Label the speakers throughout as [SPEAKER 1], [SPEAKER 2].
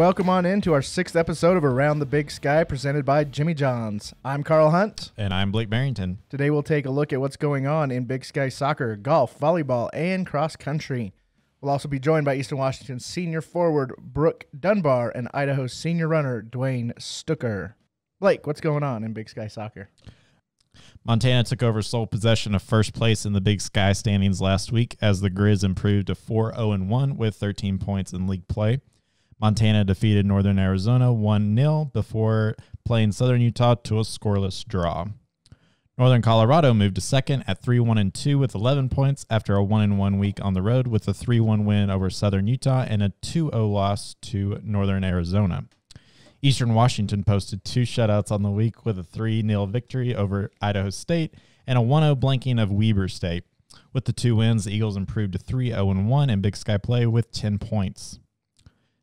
[SPEAKER 1] welcome on into our sixth episode of Around the Big Sky presented by Jimmy John's. I'm Karl Hunt.
[SPEAKER 2] And I'm Blake Barington.
[SPEAKER 1] Today we'll take a look at what's going on in Big Sky soccer, golf, volleyball, and cross country. We'll also be joined by Eastern Washington's senior forward Brooke Dunbar and Idaho's senior runner Dwain Stucker. Blake, what's going on in Big Sky soccer?
[SPEAKER 2] Montana took over sole possession of first place in the Big Sky standings last week as the Grizz improved to 4 0 1 with 13 points in league play. Montana defeated Northern Arizona 1 0 before playing Southern Utah to a scoreless draw. Northern Colorado moved to second at 3 1 2 with 11 points after a 1 1 week on the road with a 3 1 win over Southern Utah and a 2 0 loss to Northern Arizona. Eastern Washington posted two shutouts on the week with a 3 0 victory over Idaho State and a 1 0 blanking of Weber State. With the two wins, the Eagles improved to 3 0 1 in Big Sky play with 10 points.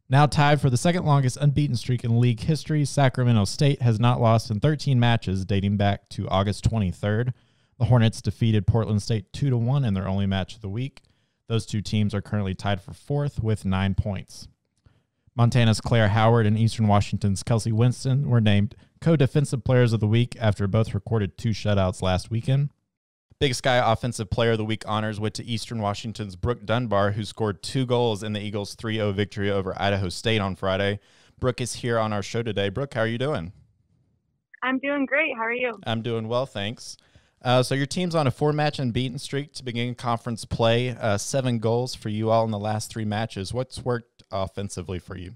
[SPEAKER 2] Now tied for the second longest unbeaten streak in league history, Sacramento State has not lost in 13 matches dating back to August 23rd. The Hornets defeated Portland State 2 1 in their only match of the week. Those two teams are currently tied for fourth with nine points. Montana's Claire Howard and Eastern Washington's Kelsey Winston were named co defensive players of the week after both recorded two shutouts last weekend. Big Sky Offensive Player of the Week honors went to Eastern Washington's Brooke Dunbar, who scored two goals in the Eagles' 3 0 victory over Idaho State on Friday. Brooke is here on our show today. Brooke, how are you doing?
[SPEAKER 3] I'm doing great. How are you?
[SPEAKER 2] I'm doing well, thanks. Uh, so your team's on a four-match unbeaten streak to begin conference play. Uh, seven goals for you all in the last three matches. What's worked offensively for you?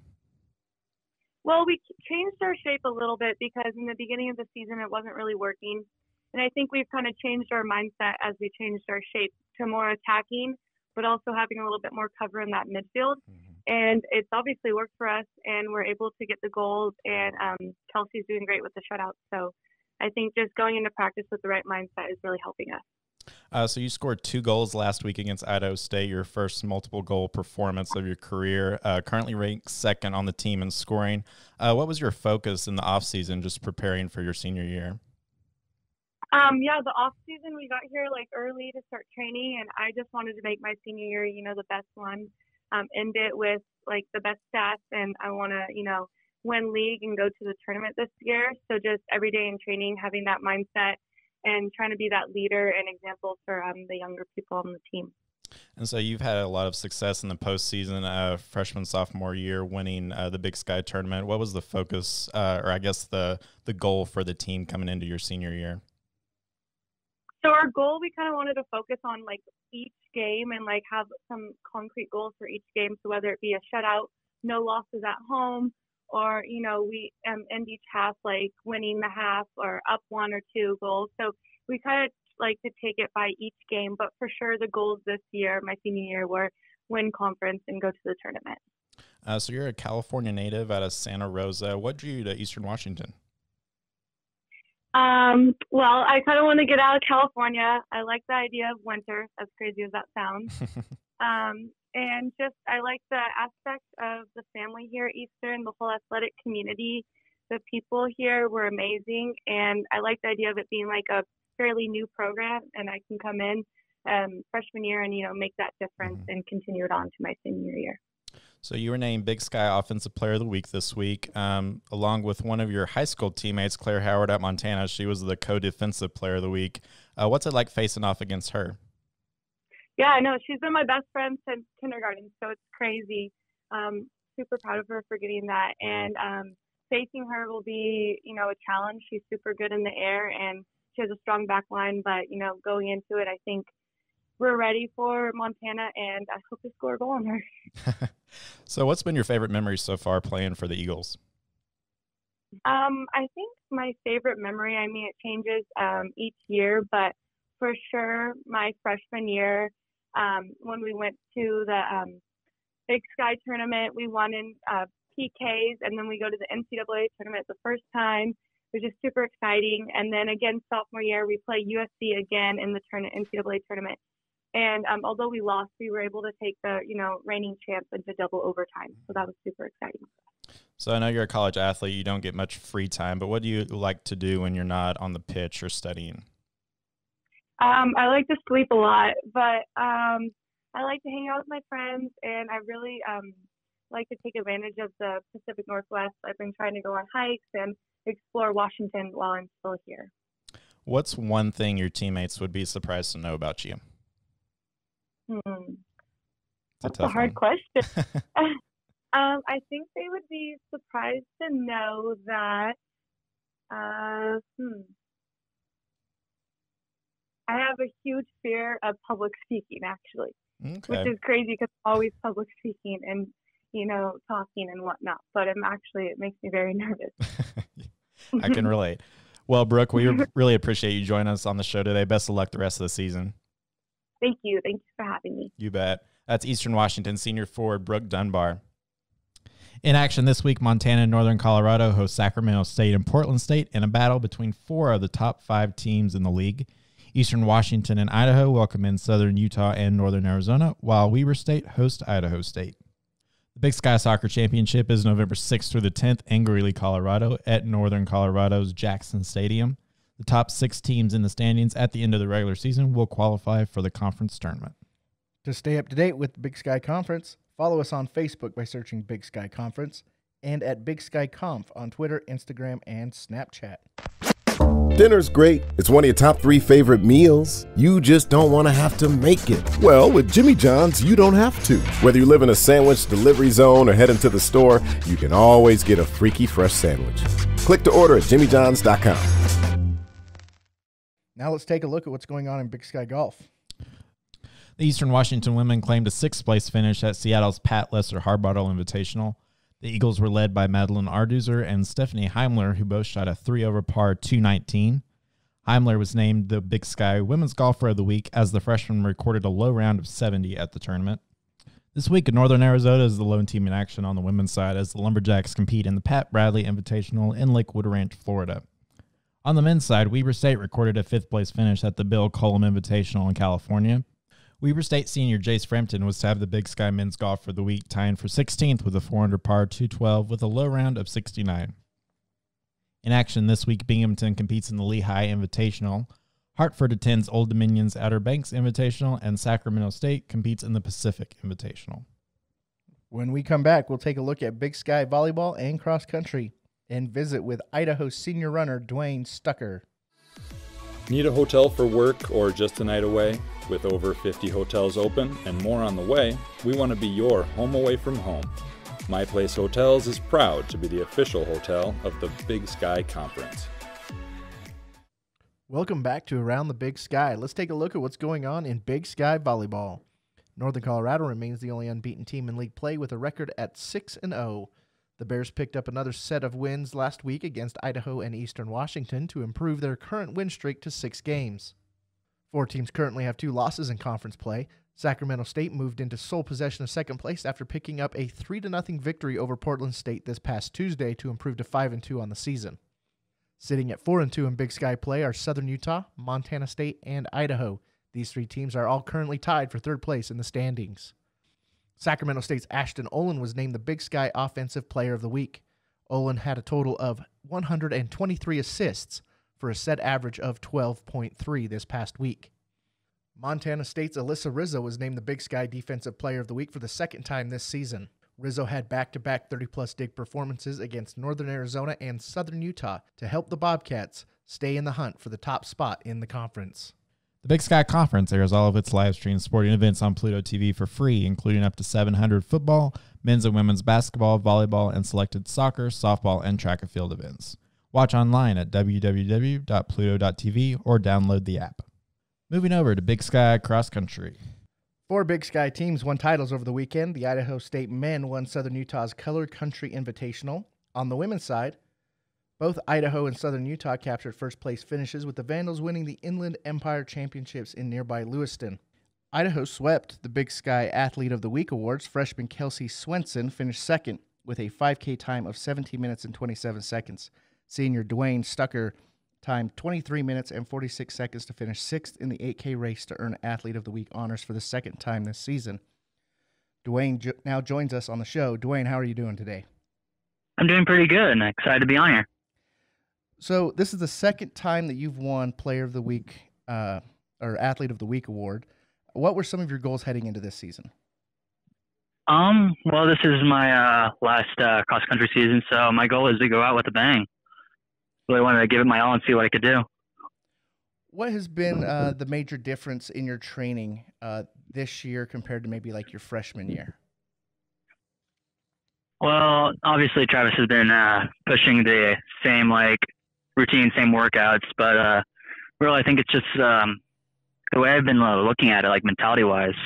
[SPEAKER 3] Well, we changed our shape a little bit because in the beginning of the season it wasn't really working, and I think we've kind of changed our mindset as we changed our shape to more attacking, but also having a little bit more cover in that midfield. Mm-hmm. And it's obviously worked for us, and we're able to get the goals. And um, Kelsey's doing great with the shutout, so I think just going into practice with the right mindset is really helping us.
[SPEAKER 2] Uh, so you scored two goals last week against Idaho State, your first multiple goal performance of your career. Uh, currently ranked second on the team in scoring. Uh, what was your focus in the off season, just preparing for your senior year?
[SPEAKER 3] Um, yeah, the off season we got here like early to start training, and I just wanted to make my senior year, you know, the best one. Um, end it with like the best stats, and I want to, you know, win league and go to the tournament this year. So just every day in training, having that mindset and trying to be that leader and example for um, the younger people on the team.
[SPEAKER 2] And so you've had a lot of success in the postseason, uh, freshman sophomore year, winning uh, the Big Sky tournament. What was the focus, uh, or I guess the the goal for the team coming into your senior year?
[SPEAKER 3] So our goal, we kind of wanted to focus on like each game and like have some concrete goals for each game. So whether it be a shutout, no losses at home, or you know we um, end each half like winning the half or up one or two goals. So we kind of like to take it by each game, but for sure the goals this year, my senior year, were win conference and go to the tournament.
[SPEAKER 2] Uh, so you're a California native out of Santa Rosa. What drew you to Eastern Washington?
[SPEAKER 3] Um, well, I kind of want to get out of California. I like the idea of winter, as crazy as that sounds. um, and just I like the aspect of the family here at Eastern, the whole athletic community. The people here were amazing, and I like the idea of it being like a fairly new program, and I can come in um, freshman year and you know make that difference mm-hmm. and continue it on to my senior year.
[SPEAKER 2] So you were named Big Sky Offensive Player of the Week this week, um, along with one of your high school teammates, Claire Howard at Montana. She was the co-defensive Player of the Week. Uh, what's it like facing off against her?
[SPEAKER 3] yeah, I know she's been my best friend since kindergarten, so it's crazy. Um, super proud of her for getting that, and um, facing her will be, you know, a challenge. She's super good in the air, and she has a strong back line. But you know, going into it, I think we're ready for Montana, and I hope to score a goal on her.
[SPEAKER 2] so, what's been your favorite memory so far playing for the Eagles?
[SPEAKER 3] Um, I think my favorite memory. I mean, it changes um, each year, but for sure, my freshman year, um, when we went to the um, Big Sky tournament. We won in uh, PKs, and then we go to the NCAA tournament the first time, which is super exciting. And then again, sophomore year, we play USC again in the tournament, NCAA tournament. And um, although we lost, we were able to take the you know reigning champs into double overtime. So that was super exciting.
[SPEAKER 2] So I know you're a college athlete. You don't get much free time, but what do you like to do when you're not on the pitch or studying?
[SPEAKER 3] Um, I like to sleep a lot, but um, I like to hang out with my friends, and I really um, like to take advantage of the Pacific Northwest. I've been trying to go on hikes and explore Washington while I'm still here.
[SPEAKER 2] What's one thing your teammates would be surprised to know about you?
[SPEAKER 3] Hmm. That's a hard one. question. um, I think they would be surprised to know that. Uh, hmm. I have a huge fear of public speaking, actually, okay. which is crazy because always public speaking and you know talking and whatnot. But I'm actually it makes me very nervous.
[SPEAKER 2] I can relate. Well, Brooke, we really appreciate you joining us on the show today. Best of luck the rest of the season.
[SPEAKER 3] Thank you. Thank you for having me.
[SPEAKER 2] You bet. That's Eastern Washington senior forward Brooke Dunbar. In action this week, Montana and Northern Colorado host Sacramento State and Portland State in a battle between four of the top five teams in the league. Eastern Washington and Idaho welcome in Southern Utah and Northern Arizona, while Weber State hosts Idaho State. The Big Sky Soccer Championship is November 6th through the 10th in Greeley, Colorado, at Northern Colorado's Jackson Stadium. The top six teams in the standings at the end of the regular season will qualify for the conference tournament.
[SPEAKER 1] To stay up to date with the Big Sky Conference, follow us on Facebook by searching Big Sky Conference and at Big Sky Conf on Twitter, Instagram, and Snapchat.
[SPEAKER 4] Dinner's great. It's one of your top three favorite meals. You just don't want to have to make it. Well, with Jimmy John's, you don't have to. Whether you live in a sandwich delivery zone or head into the store, you can always get a freaky fresh sandwich. Click to order at jimmyjohns.com.
[SPEAKER 1] Now let's take a look at what's going on in Big Sky Golf.
[SPEAKER 2] The Eastern Washington women claimed a sixth place finish at Seattle's Pat Lesser Harbottle Invitational. The Eagles were led by Madeline Arduzer and Stephanie Heimler, who both shot a three over par 219. Heimler was named the Big Sky Women's Golfer of the Week as the freshman recorded a low round of 70 at the tournament. This week in Northern Arizona is the lone team in action on the women's side as the Lumberjacks compete in the Pat Bradley Invitational in Lakewood Ranch, Florida. On the men's side, Weber State recorded a fifth place finish at the Bill Cullum Invitational in California. Weber State senior Jace Frampton was to have the Big Sky men's golf for the week, tying for 16th with a 400 par 212 with a low round of 69. In action this week, Binghamton competes in the Lehigh Invitational. Hartford attends Old Dominion's Outer Banks Invitational, and Sacramento State competes in the Pacific Invitational.
[SPEAKER 1] When we come back, we'll take a look at Big Sky volleyball and cross country and visit with Idaho senior runner Dwain Stucker.
[SPEAKER 5] Need a hotel for work or just a night away? With over 50 hotels open and more on the way, we want to be your home away from home. My Place Hotels is proud to be the official hotel of the Big Sky Conference.
[SPEAKER 1] Welcome back to Around the Big Sky. Let's take a look at what's going on in Big Sky volleyball. Northern Colorado remains the only unbeaten team in league play with a record at 6 and 0. The Bears picked up another set of wins last week against Idaho and Eastern Washington to improve their current win streak to six games. Four teams currently have two losses in conference play. Sacramento State moved into sole possession of second place after picking up a 3 0 victory over Portland State this past Tuesday to improve to 5 2 on the season. Sitting at 4 2 in Big Sky play are Southern Utah, Montana State, and Idaho. These three teams are all currently tied for third place in the standings. Sacramento State's Ashton Olin was named the Big Sky Offensive Player of the Week. Olin had a total of 123 assists for a set average of 12.3 this past week. Montana State's Alyssa Rizzo was named the Big Sky Defensive Player of the Week for the second time this season. Rizzo had back to back 30 plus dig performances against Northern Arizona and Southern Utah to help the Bobcats stay in the hunt for the top spot in the conference.
[SPEAKER 2] The Big Sky Conference airs all of its live stream sporting events on Pluto TV for free, including up to 700 football, men's and women's basketball, volleyball, and selected soccer, softball, and track and field events. Watch online at www.pluto.tv or download the app. Moving over to Big Sky Cross Country.
[SPEAKER 1] Four Big Sky teams won titles over the weekend. The Idaho State men won Southern Utah's Color Country Invitational. On the women's side, both Idaho and Southern Utah captured first place finishes, with the Vandals winning the Inland Empire Championships in nearby Lewiston. Idaho swept the Big Sky Athlete of the Week awards. Freshman Kelsey Swenson finished second with a 5K time of 17 minutes and 27 seconds. Senior Dwain Stucker timed 23 minutes and 46 seconds to finish sixth in the 8K race to earn Athlete of the Week honors for the second time this season. Dwain jo- now joins us on the show. Dwain, how are you doing today?
[SPEAKER 6] I'm doing pretty good and excited to be on here.
[SPEAKER 1] So this is the second time that you've won Player of the Week uh, or Athlete of the Week award. What were some of your goals heading into this season?
[SPEAKER 6] Um, well, this is my uh, last uh, cross country season, so my goal is to go out with a bang. Really wanted to give it my all and see what I could do.
[SPEAKER 1] What has been uh, the major difference in your training uh, this year compared to maybe like your freshman year?
[SPEAKER 6] Well, obviously Travis has been uh, pushing the same like routine, same workouts, but uh, really I think it's just um, the way I've been uh, looking at it, like mentality wise,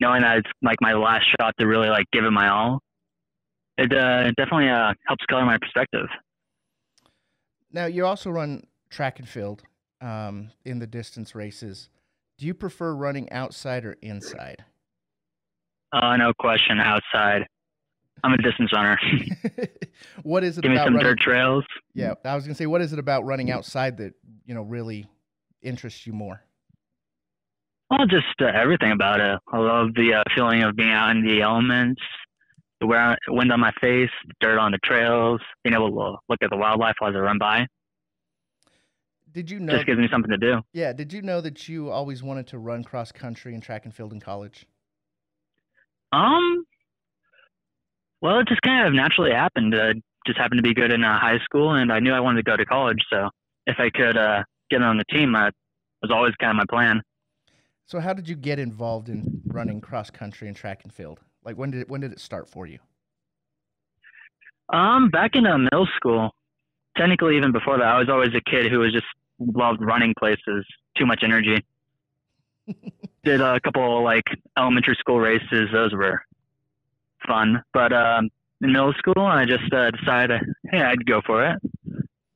[SPEAKER 6] knowing that it's like my last shot to really like give it my all. It, uh, it definitely uh, helps color my perspective.
[SPEAKER 1] Now you also run track and field um, in the distance races. Do you prefer running outside or inside?
[SPEAKER 6] Uh, no question, outside. I'm a distance runner.
[SPEAKER 1] what is it
[SPEAKER 6] Give me
[SPEAKER 1] about
[SPEAKER 6] some
[SPEAKER 1] running?
[SPEAKER 6] dirt trails.
[SPEAKER 1] Yeah, I was gonna say, what is it about running outside that you know really interests you more?
[SPEAKER 6] Well, just uh, everything about it. I love the uh, feeling of being out in the elements, the wind on my face, the dirt on the trails, being able to look at the wildlife as I run by.
[SPEAKER 1] Did you know?
[SPEAKER 6] Just gives me something to do.
[SPEAKER 1] yeah, did you know that you always wanted to run cross country and track and field in college?
[SPEAKER 6] Um, well, it just kind of naturally happened. I just happened to be good in uh, high school, and I knew I wanted to go to college. So if I could uh, get on the team, that was always kind of my plan.
[SPEAKER 1] So how did you get involved in running cross country and track and field? Like when did it, when did it start for you?
[SPEAKER 6] Um, back in uh, middle school, technically even before that, I was always a kid who was just loved running places. Too much energy. Did a couple of, like elementary school races. Those were fun. But um, in middle school, I just uh, decided, hey, I'd go for it.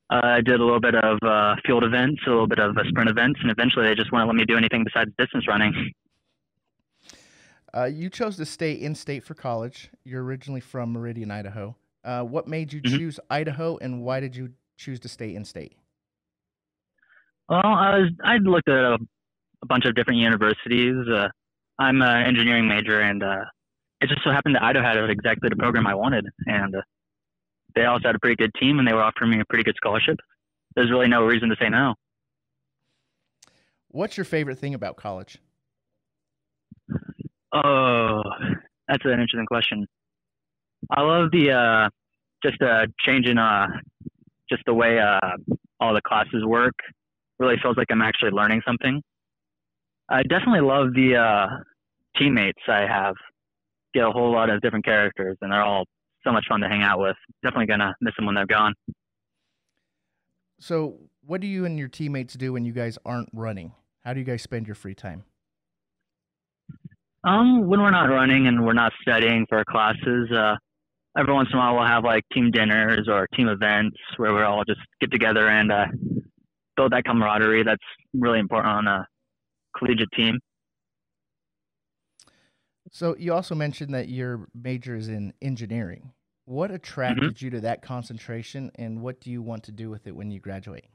[SPEAKER 6] Uh, I did a little bit of uh, field events, a little bit of uh, sprint events, and eventually they just wouldn't let me do anything besides distance running.
[SPEAKER 1] Uh, you chose to stay in state for college. You're originally from Meridian, Idaho. Uh, what made you
[SPEAKER 6] Mhm.
[SPEAKER 1] choose Idaho, and why did you choose to stay in state?
[SPEAKER 6] Well, I was I'd looked at a, a bunch of different universities. Uh, I'm an engineering major, and uh, it just so happened that Idaho had exactly the program I wanted, and uh, they also had a pretty good team, and they were offering me a pretty good scholarship. There's really no reason to say no.
[SPEAKER 1] What's your favorite thing about college?
[SPEAKER 6] Oh, that's an interesting question. I love the uh, just uh, changing uh, just the way uh, all the classes work. Really feels like I'm actually learning something. I definitely love the uh, teammates I have. Get a whole lot of different characters, and they're all so much fun to hang out with. Definitely gonna miss them when they're gone.
[SPEAKER 1] So, what do you and your teammates do when you guys aren't running? How do you guys spend your free time?
[SPEAKER 6] Um, when we're not running and we're not studying for classes, uh, every once in a while we'll have like team dinners or team events where we all just get together and uh, build that camaraderie. That's really important on a collegiate team.
[SPEAKER 1] So, you also mentioned that your major is in engineering. What attracted you to that concentration, and what do you want to do with it when you graduate?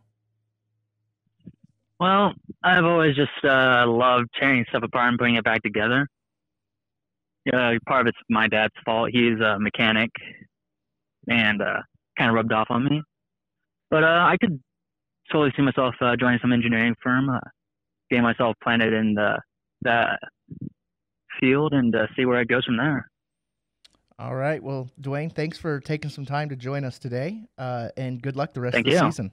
[SPEAKER 6] Well, I've always just uh, loved tearing stuff apart and putting it back together. Uh, part of it's my dad's fault. He's a mechanic, and uh, kind of rubbed off on me. But uh, I could totally see myself uh, joining some engineering firm, uh, getting myself planted in the, that field, and uh, see where it goes from there.
[SPEAKER 1] All right. Well, Dwain, thanks for taking some time to join us today, uh, and good luck the rest
[SPEAKER 6] Thank
[SPEAKER 1] of the
[SPEAKER 6] you.
[SPEAKER 1] season.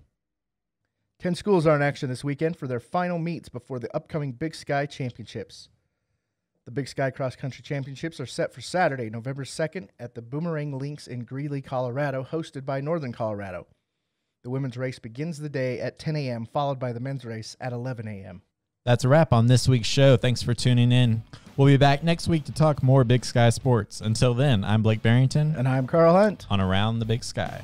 [SPEAKER 1] Ten schools are in action this weekend for their final meets before the upcoming Big Sky Championships. The Big Sky Cross Country Championships are set for Saturday, November 2nd at the Boomerang Links in Greeley, Colorado, hosted by Northern Colorado. The women's race begins the day at 10 a.m., followed by the men's race at 11 a.m.
[SPEAKER 2] That's a wrap on this week's show. Thanks for tuning in. We'll be back next week to talk more Big Sky sports. Until then, I'm Blake Barington
[SPEAKER 1] And I'm Karl Hunt.
[SPEAKER 2] on Around the Big Sky.